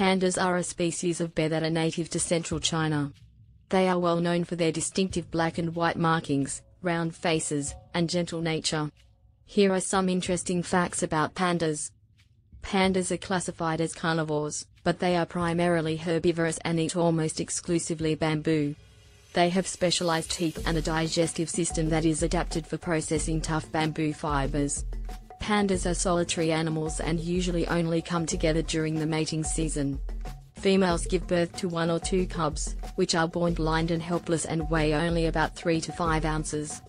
Pandas are a species of bear that are native to central China. They are well known for their distinctive black and white markings, round faces, and gentle nature. Here are some interesting facts about pandas. Pandas are classified as carnivores, but they are primarily herbivorous and eat almost exclusively bamboo. They have specialized teeth and a digestive system that is adapted for processing tough bamboo fibers. Pandas are solitary animals and usually only come together during the mating season. Females give birth to one or two cubs, which are born blind and helpless and weigh only about 3 to 5 ounces.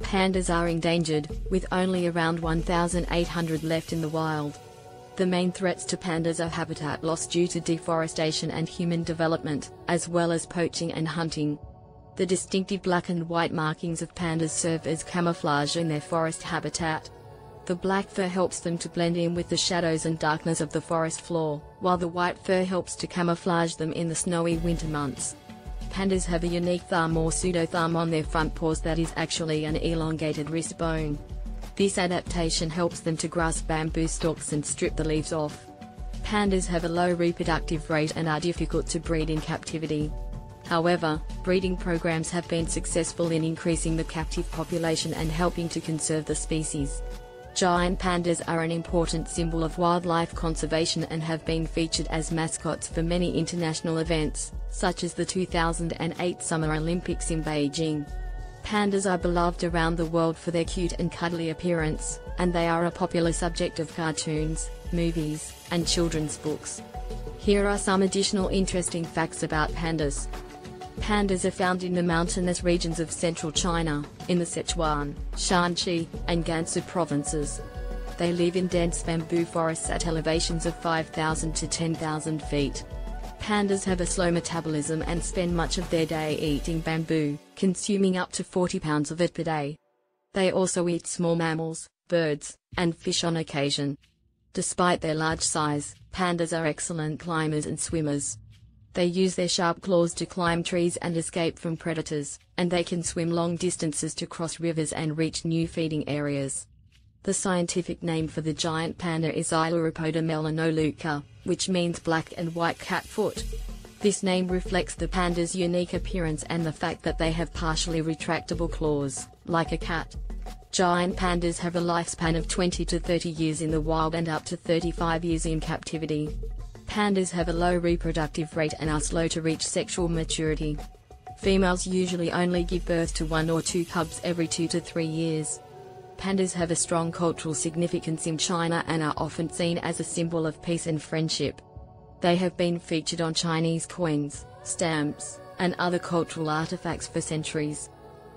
Pandas are endangered, with only around 1,800 left in the wild. The main threats to pandas are habitat loss due to deforestation and human development, as well as poaching and hunting. The distinctive black and white markings of pandas serve as camouflage in their forest habitat. The black fur helps them to blend in with the shadows and darkness of the forest floor, while the white fur helps to camouflage them in the snowy winter months. Pandas have a unique thumb or pseudo-thumb on their front paws that is actually an elongated wrist bone. This adaptation helps them to grasp bamboo stalks and strip the leaves off. Pandas have a low reproductive rate and are difficult to breed in captivity. However, breeding programs have been successful in increasing the captive population and helping to conserve the species. Giant pandas are an important symbol of wildlife conservation and have been featured as mascots for many international events, such as the 2008 Summer Olympics in Beijing. Pandas are beloved around the world for their cute and cuddly appearance, and they are a popular subject of cartoons, movies, and children's books. Here are some additional interesting facts about pandas. Pandas are found in the mountainous regions of central China, in the Sichuan, Shanxi, and Gansu provinces. They live in dense bamboo forests at elevations of 5,000 to 10,000 feet. Pandas have a slow metabolism and spend much of their day eating bamboo, consuming up to 40 pounds of it per day. They also eat small mammals, birds, and fish on occasion. Despite their large size, pandas are excellent climbers and swimmers. They use their sharp claws to climb trees and escape from predators, and they can swim long distances to cross rivers and reach new feeding areas. The scientific name for the giant panda is Ailuropoda melanoleuca, which means black and white cat foot. This name reflects the panda's unique appearance and the fact that they have partially retractable claws, like a cat. Giant pandas have a lifespan of 20 to 30 years in the wild and up to 35 years in captivity. Pandas have a low reproductive rate and are slow to reach sexual maturity. Females usually only give birth to one or two cubs every two to three years. Pandas have a strong cultural significance in China and are often seen as a symbol of peace and friendship. They have been featured on Chinese coins, stamps, and other cultural artifacts for centuries.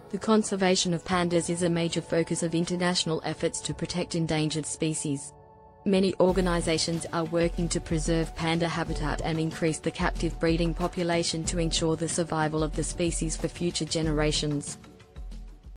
The conservation of pandas is a major focus of international efforts to protect endangered species. Many organizations are working to preserve panda habitat and increase the captive breeding population to ensure the survival of the species for future generations.